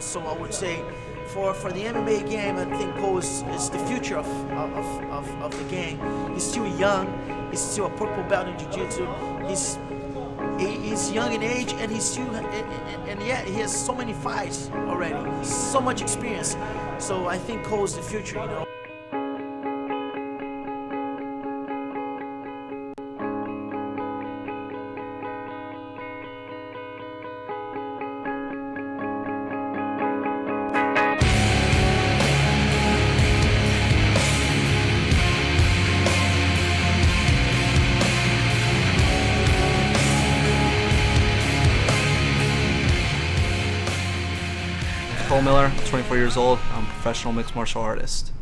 So I would say, for for the MMA game, I think Cole is, is the future of of, of, of the game. He's still young. He's still a purple belt in jiu-jitsu. He's he's young in age and he's still and, and yet he has so many fights already so much experience so i think cole's the future you know Cole Miller, 24 years old. I'm a professional mixed martial artist.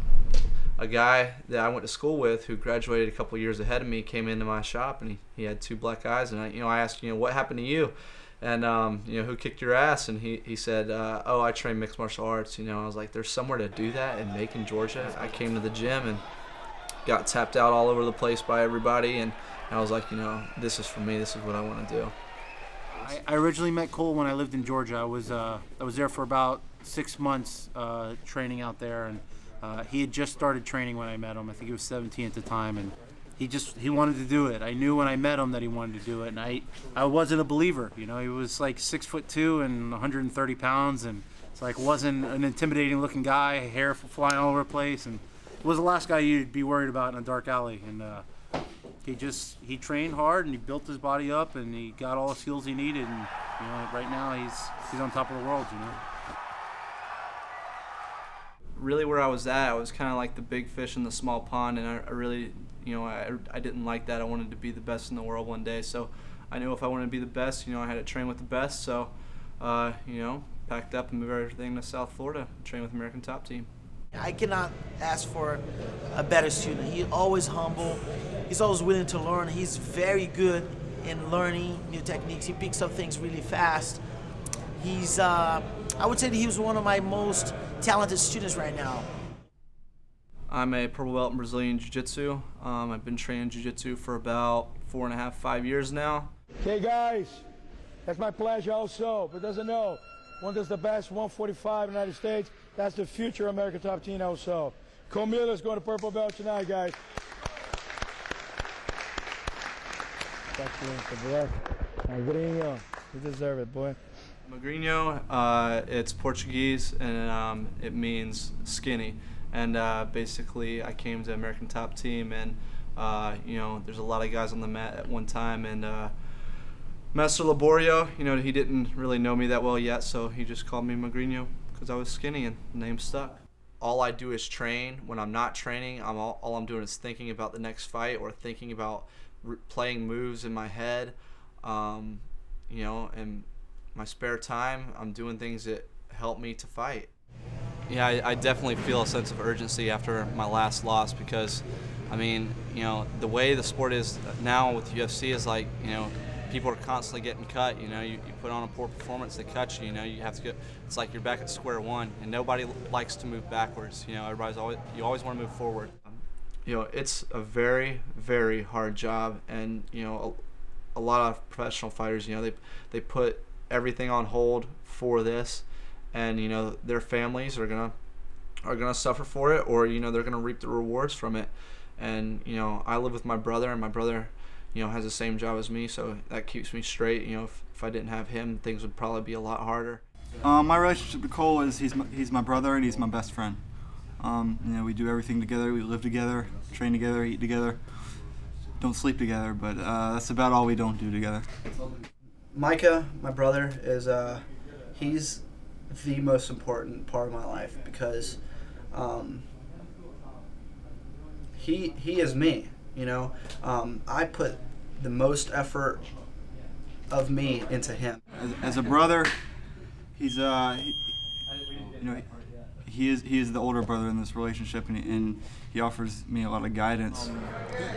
A guy that I went to school with who graduated a couple years ahead of me came into my shop and he, he had two black eyes and I, you know, I asked, you know, what happened to you? And, um, you know, who kicked your ass? And he, he said, uh, oh, I train mixed martial arts. You know, I was like, there's somewhere to do that in Macon, Georgia. I came to the gym and got tapped out all over the place by everybody. And I was like, you know, this is for me. This is what I want to do. I, I originally met Cole when I lived in Georgia. I was uh, I was there for about six months uh, training out there, and uh, he had just started training when I met him. I think he was 17 at the time, and he just he wanted to do it. I knew when I met him that he wanted to do it, and I I wasn't a believer. You know, he was like six foot two and 130 pounds, and it's like wasn't an intimidating looking guy, hair flying all over the place, and was the last guy you'd be worried about in a dark alley, and. Uh, he just he trained hard and he built his body up and he got all the skills he needed and you know right now he's he's on top of the world you know really where I was at I was kind of like the big fish in the small pond and I, I really you know I, I didn't like that I wanted to be the best in the world one day so I knew if I wanted to be the best you know I had to train with the best so uh, you know packed up and moved everything to South Florida train with American Top Team I cannot ask for a better student. He's always humble. He's always willing to learn. He's very good in learning new techniques. He picks up things really fast. He's, uh, I would say that he was one of my most talented students right now. I'm a purple belt in Brazilian Jiu-Jitsu. Um, I've been training Jiu-Jitsu for about four and a half, five years now. Okay, guys, that's my pleasure also. But doesn't know, one that's the best 145 in the United States. That's the future American top team also. Cole Miller's going to purple belt tonight, guys. Excellent, Magrinho. You deserve it, boy. Magrinho, uh, it's Portuguese and um, it means skinny. And uh, basically, I came to American Top Team, and uh, you know, there's a lot of guys on the mat at one time, and uh, Master Liborio, you know, he didn't really know me that well yet, so he just called me Magrinho because I was skinny, and name stuck. All I do is train. When I'm not training, I'm all, all I'm doing is thinking about the next fight or thinking about playing moves in my head. Um, you know, and my spare time, I'm doing things that help me to fight. Yeah, I, I, definitely feel a sense of urgency after my last loss because, I mean, you know, the way the sport is now with UFC is like, you know, people are constantly getting cut. You know, you, you put on a poor performance, they cut you. You know, you have to go. It's like you're back at square one, and nobody likes to move backwards. You know, everybody's always you always want to move forward. You know, it's a very very hard job, and you know, a, a lot of professional fighters, you know, they they put everything on hold for this, and you know, their families are gonna are gonna suffer for it, or you know, they're gonna reap the rewards from it. And you know, I live with my brother, and my brother you know, has the same job as me, so that keeps me straight. You know, if, if I didn't have him, things would probably be a lot harder. Um, my relationship with Cole is he's my, he's my brother and he's my best friend. Um, you know, we do everything together. We live together, train together, eat together. Don't sleep together, but uh, that's about all we don't do together. Micah, my brother, is uh, he's the most important part of my life because um, he he is me. You know, um, I put the most effort of me into him. As, as a brother, he's uh, he, you know, he is he is the older brother in this relationship, and he, and he offers me a lot of guidance.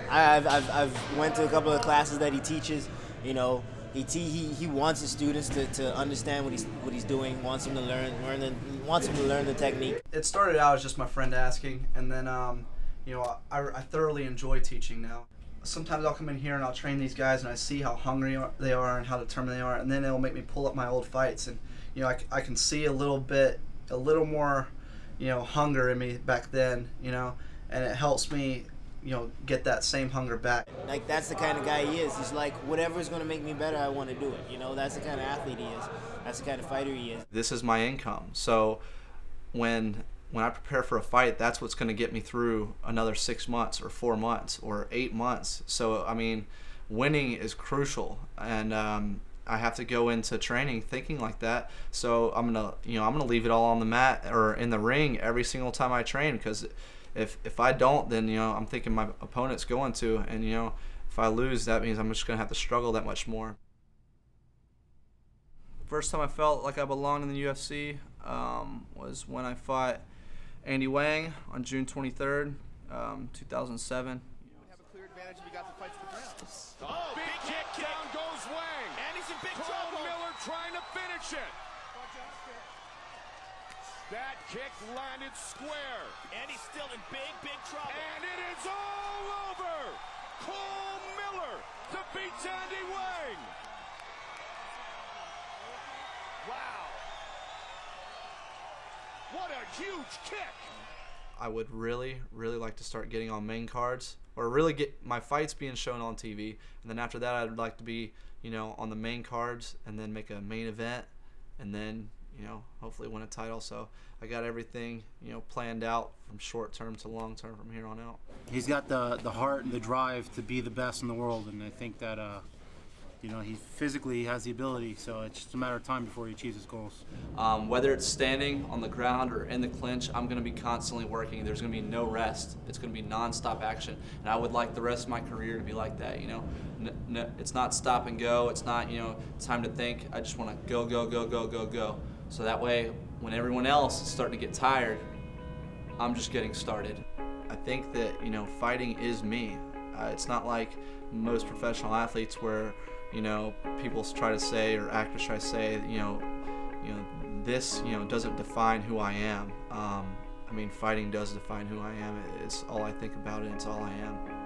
I've, I've I've went to a couple of classes that he teaches. You know, he he he wants his students to, to understand what he's what he's doing. Wants them to learn learn the, wants them to learn the technique. It started out as just my friend asking, and then um, you know, I, I thoroughly enjoy teaching now. sometimes I'll come in here and I'll train these guys and I see how hungry they are and how determined they are, and then it'll make me pull up my old fights and you know I, I can see a little bit, a little more, you know, hunger in me back then, you know, and it helps me, you know, get that same hunger back. Like that's the kind of guy he is. He's like whatever's gonna make me better, I want to do it. You know, that's the kind of athlete he is. That's the kind of fighter he is. this is my income. So when when I prepare for a fight, that's what's going to get me through another six months or four months or eight months. So I mean, winning is crucial, and um, I have to go into training thinking like that. So I'm gonna you know I'm gonna leave it all on the mat or in the ring every single time I train because if if I don't, then you know I'm thinking my opponent's going to, and you know if I lose, that means I'm just gonna have to struggle that much more. First time I felt like I belonged in the UFC um, was when I fought Andy Wang on June 23rd, um, 2007. have a clear advantage if you got the fight to the ground. Oh, big, kick, down goes Wang. And he's in big Cole trouble. Miller trying to finish it. That kick landed square. And he's still in big, big trouble. And it is all over. Cole Miller defeats Andy Wang. wow. What a huge kick. I would really, really like to start getting on main cards or really get my fights being shown on TV. And then after that, I'd like to be, you know, on the main cards and then make a main event and then, you know, hopefully win a title. So I got everything, you know, planned out from short term to long term from here on out. He's got the the heart and the drive to be the best in the world, and I think that uh, you know he physically has the ability. So it's just a matter of time before he achieves his goals. Um, whether it's standing on the ground or in the clinch, I'm going to be constantly working. There's going to be no rest. It's going to be nonstop action, and I would like the rest of my career to be like that. You know, n- n- it's not stop and go. It's not you know time to think. I just want to go, go, go, go, go, go. So that way, when everyone else is starting to get tired, I'm just getting started. I think that you know fighting is me. Uh, it's not like most professional athletes where you know people try to say or actors try to say you know you know this you know doesn't define who I am. Um, I mean fighting does define who I am. It's all I think about and it's all I am.